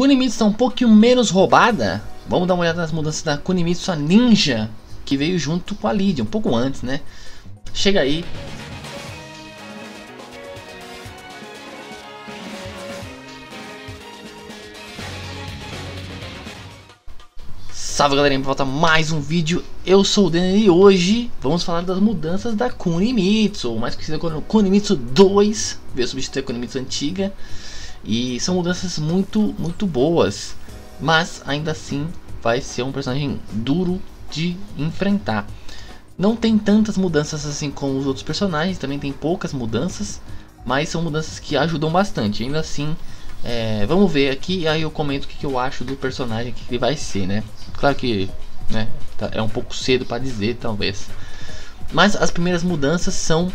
Kunimitsu está um pouquinho menos roubada. Vamos dar uma olhada nas mudanças da Kunimitsu a Ninja, que veio junto com a Lydia, um pouco antes, né? Chega aí, Salve galerinha, volta mais um vídeo, eu sou o Denner e hoje vamos falar das mudanças da Kunimitsu, mais conhecida como Kunimitsu 2, veio substituir a Kunimitsu antiga E são mudanças muito, muito boas, mas ainda assim vai ser um personagem duro de enfrentar Não tem tantas mudanças assim como os outros personagens, também tem poucas mudanças, mas são mudanças que ajudam bastante, ainda assim é, vamos ver aqui e aí eu comento o que, que eu acho do personagem que ele vai ser, né? Claro que né, tá, é um pouco cedo para dizer, talvez. Mas as primeiras mudanças são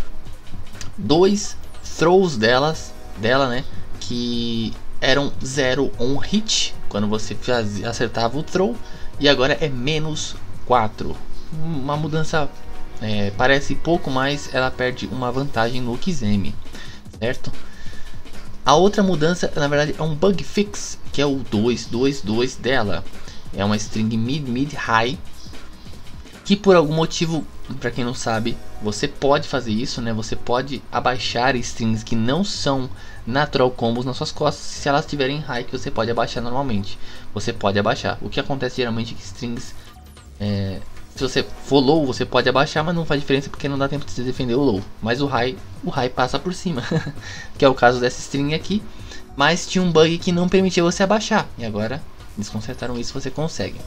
dois throws delas, dela, né? Que eram zero on hit quando você fazia, acertava o throw e agora é menos 4. Uma mudança é, parece pouco, mas ela perde uma vantagem no Kizemi, certo? A outra mudança, na verdade, é um bug fix, que é o 222 dela. É uma string mid mid high que por algum motivo, para quem não sabe, você pode fazer isso, né? Você pode abaixar strings que não são natural combos nas suas costas, se elas estiverem high que você pode abaixar normalmente. Você pode abaixar. O que acontece geralmente é que strings é, se você for low, você pode abaixar, mas não faz diferença porque não dá tempo de defender o low. Mas o high, o high passa por cima, que é o caso dessa string aqui. Mas tinha um bug que não permitia você abaixar. E agora eles consertaram isso, você consegue.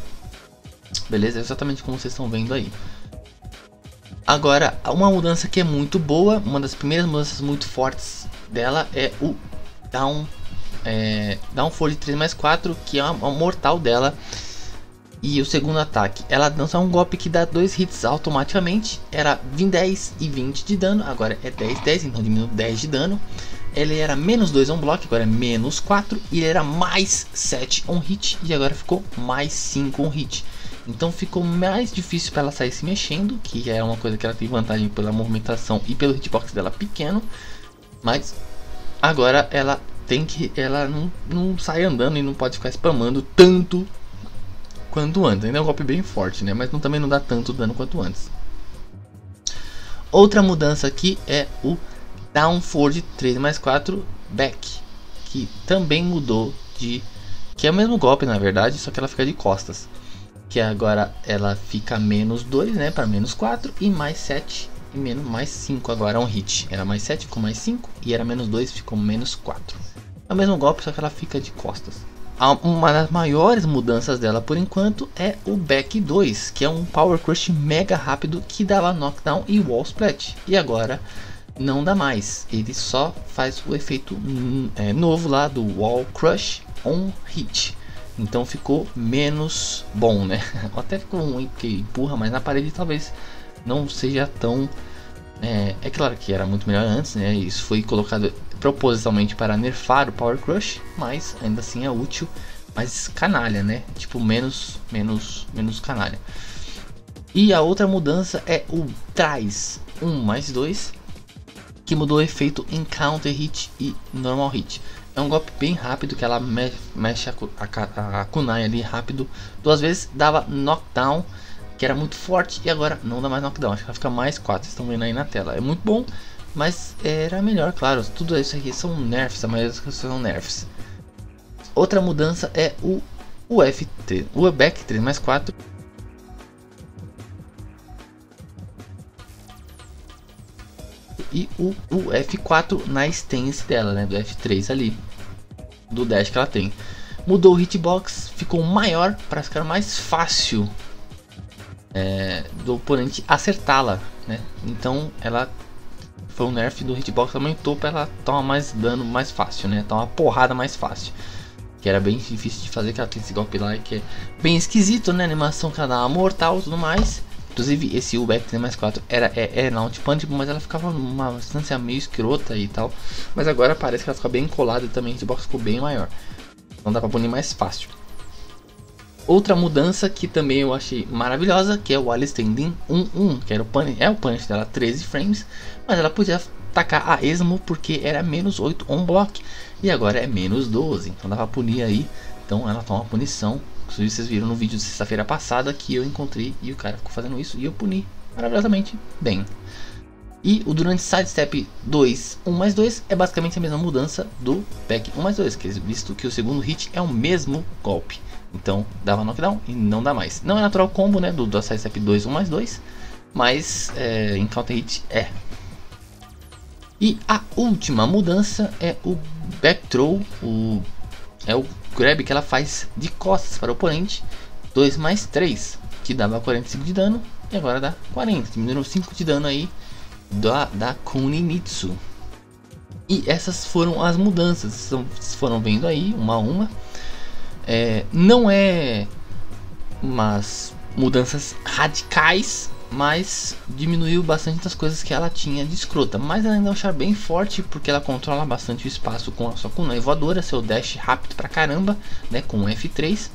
Beleza? É exatamente como vocês estão vendo aí. Agora, uma mudança que é muito boa, uma das primeiras mudanças muito fortes dela é o down, é, down for de 3 mais 4, que é a, a mortal dela e o segundo ataque, ela dança um golpe que dá dois hits automaticamente. Era 20, 10 e 20 de dano, agora é 10, 10, então diminui 10 de dano. Ele era menos 2 on block, agora é menos 4. E ele era mais 7 on hit, e agora ficou mais 5 on hit. Então ficou mais difícil para ela sair se mexendo, que é uma coisa que ela tem vantagem pela movimentação e pelo hitbox dela pequeno. Mas agora ela tem que. Ela não, não sai andando e não pode ficar spamando tanto quanto antes. Ainda é um golpe bem forte, né? Mas não, também não dá tanto dano quanto antes. Outra mudança aqui é o Down Forward 3 mais 4 Back. Que também mudou de... Que é o mesmo golpe na verdade, só que ela fica de costas. Que agora ela fica menos 2, né? Para menos 4 e mais 7 e menos mais 5 agora é um hit. Era mais 7, ficou mais 5 e era menos 2, ficou menos 4. É o mesmo golpe, só que ela fica de costas uma das maiores mudanças dela por enquanto é o Back 2, que é um Power Crush mega rápido que dava knockdown e wall splat. E agora não dá mais, ele só faz o efeito hum, é, novo lá do Wall Crush on Hit. Então ficou menos bom, né? Até ficou ruim porque empurra, mas na parede talvez não seja tão. É, é claro que era muito melhor antes, né? Isso foi colocado propositalmente para nerfar o Power Crush, mas ainda assim é útil, mas canalha, né? Tipo, menos, menos, menos canalha. E a outra mudança é o traz 1 mais 2, que mudou o efeito em Counter Hit e Normal Hit. É um golpe bem rápido que ela me mexe a, a, a, kunai ali rápido. Duas vezes dava knockdown, que era muito forte, e agora não dá mais knockdown. Acho que ela fica mais 4, vocês estão vendo aí na tela. É muito bom. Mas era melhor, claro. Tudo isso aqui são nerfs, a maioria das coisas são nerfs. Outra mudança é o UF3, o back 3 mais 4. E o, o F4 na stance dela, né? Do F3 ali. Do dash que ela tem. Mudou o hitbox, ficou maior para ficar mais fácil é, do oponente acertá-la, né? Então ela foi um nerf do hitbox aumentou para ela tomar mais dano mais fácil, né? Tomar uma porrada mais fácil. Que era bem difícil de fazer, que ela tem esse golpe lá que é bem esquisito, né? A animação que ela dá uma mortal e tudo mais. Inclusive esse 3 mais 4 era é, é launch punch, mas ela ficava numa distância meio escrota e tal. Mas agora parece que ela fica bem colada também o hitbox ficou bem maior. Então dá pra punir mais fácil. Outra mudança que também eu achei maravilhosa, que é o Alice Standing 1-1, que era o punish, é o punish dela 13 frames, mas ela podia atacar a esmo porque era menos 8 on block e agora é menos 12, então dá pra punir aí Então ela toma punição. Vocês viram no vídeo de sexta-feira passada que eu encontrei e o cara ficou fazendo isso e eu puni maravilhosamente bem. E o durante Sidestep 2 1 mais 2 é basicamente a mesma mudança do pack 1 mais 2, que visto que o segundo hit é o mesmo golpe. Então dava knockdown e não dá mais. Não é natural combo né, do, do Sidestep 2 1 mais 2, mas é, em counter hit é. E a última mudança é o back throw, o, é o grab que ela faz de costas para o oponente, 2 mais 3, que dava 45 de dano e agora dá 40, diminuiu 5 de dano aí da, da Kunimitsu. E essas foram as mudanças, vocês foram vendo aí uma a uma. É, não é umas mudanças radicais, mas diminuiu bastante das coisas que ela tinha de escrota. Mas ela ainda é um char bem forte, porque ela controla bastante o espaço com a sua kunai voadora, seu dash rápido pra caramba, né, com F3.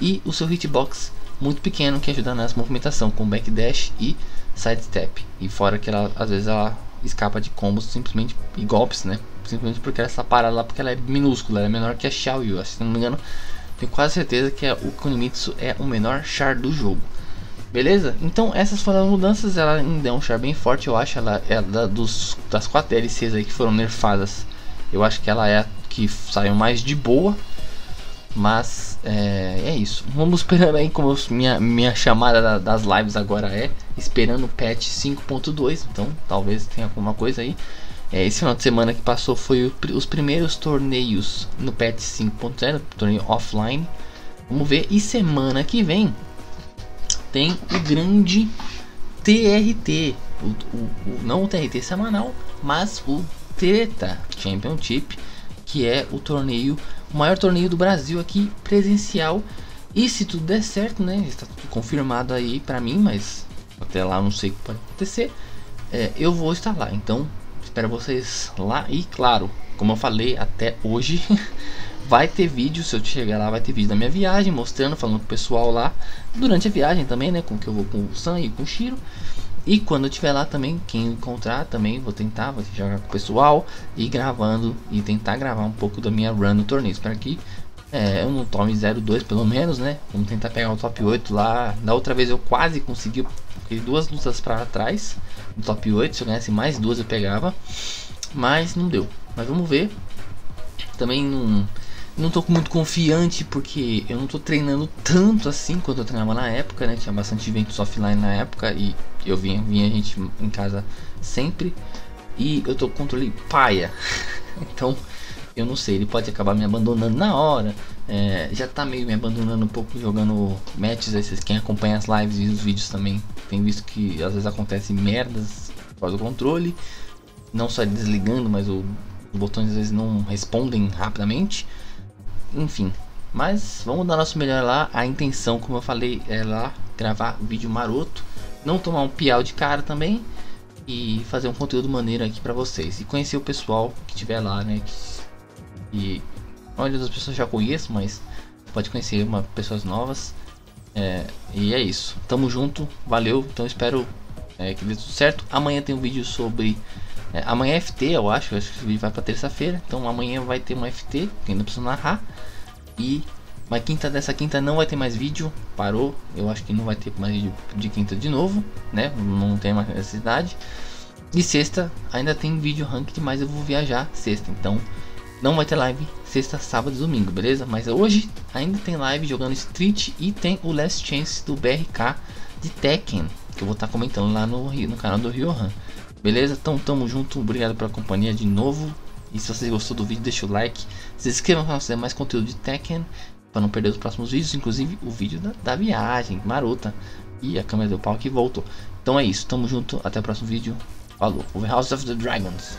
E o seu hitbox muito pequeno que ajuda nessa movimentação, com backdash e sidestep. E fora que ela, às vezes ela escapa de combos simplesmente e golpes, né? Simplesmente porque ela está parada lá porque ela é minúscula, ela é menor que a Xiaoyu. Se não me engano, tenho quase certeza que é, o Kunimitsu é o menor char do jogo. Beleza? Então essas foram as mudanças, ela ainda é um char bem forte, eu acho. Ela é da, dos, das quatro DLCs aí que foram nerfadas. Eu acho que ela é a que saiu mais de boa. Mas é, é, isso. Vamos esperando aí como minha, minha chamada das lives agora é. Esperando o patch 5.2. Então talvez tenha alguma coisa aí. É, esse final de semana que passou foi o, os primeiros torneios no patch 5.0, torneio offline. Vamos ver. E semana que vem tem o grande TRT. O, o, o, não o TRT semanal, mas o Treta Championship, que é o torneio o maior torneio do Brasil aqui presencial. E se tudo der certo, né? Está tudo confirmado aí para mim, mas até lá não sei o que pode acontecer. É, eu vou estar lá, então espero vocês lá. E claro, como eu falei até hoje, vai ter vídeo. Se eu chegar lá, vai ter vídeo da minha viagem, mostrando, falando com o pessoal lá durante a viagem também, né? Com que eu vou com o Sam e com o Shiro. E quando eu estiver lá também, quem encontrar também vou tentar, vou jogar com o pessoal e gravando e tentar gravar um pouco da minha run no torneio. Espero que é, eu não tome 0-2 pelo menos, né? Vamos tentar pegar o top 8 lá. Da outra vez eu quase consegui, fiquei duas lutas para trás no top 8. Se eu ganhasse mais duas eu pegava, mas não deu. Mas vamos ver. Também não não tô muito confiante porque eu não tô treinando tanto assim quanto eu treinava na época, né? Tinha bastante eventos offline na época e eu vinha, vinha gente em casa sempre. E eu tô com controle paia. então, eu não sei, ele pode acabar me abandonando na hora. É, já tá meio me abandonando um pouco jogando matches. Aí, quem acompanha as lives e os vídeos também tem visto que às vezes acontece merdas por causa do controle. Não só desligando, mas o, os botões às vezes não respondem rapidamente enfim. Mas vamos dar nosso melhor lá. A intenção, como eu falei, é lá gravar vídeo maroto. Não tomar um piau de cara também. E fazer um conteúdo maneiro aqui pra vocês. E conhecer o pessoal que tiver lá, né? E a maioria das pessoas já conheço, mas pode conhecer uma, pessoas novas. É, e é isso. Tamo junto. Valeu. Então espero é, que dê tudo certo. Amanhã tem um vídeo sobre é, amanhã é FT, eu acho. Eu acho que esse vídeo vai pra terça-feira. Então amanhã vai ter um FT, que ainda preciso narrar. E mas quinta dessa quinta não vai ter mais vídeo. Parou. Eu acho que não vai ter mais vídeo de quinta de novo, né? Não tem mais necessidade. E sexta ainda tem vídeo ranked, mas eu vou viajar sexta. Então não vai ter live sexta, sábado e domingo, beleza? Mas hoje ainda tem live jogando Street e tem o Last Chance do BRK de Tekken. Que eu vou estar tá comentando lá no, no canal do Ryohan. Beleza? Então tamo junto, obrigado pela companhia de novo. E se você gostou do vídeo, deixa o like. Se inscreva para fazer mais conteúdo de Tekken. Para não perder os próximos vídeos, inclusive o vídeo da, da viagem, marota. E a câmera do pau que voltou. Então é isso, tamo junto, até o próximo vídeo. Falou, House of the Dragons.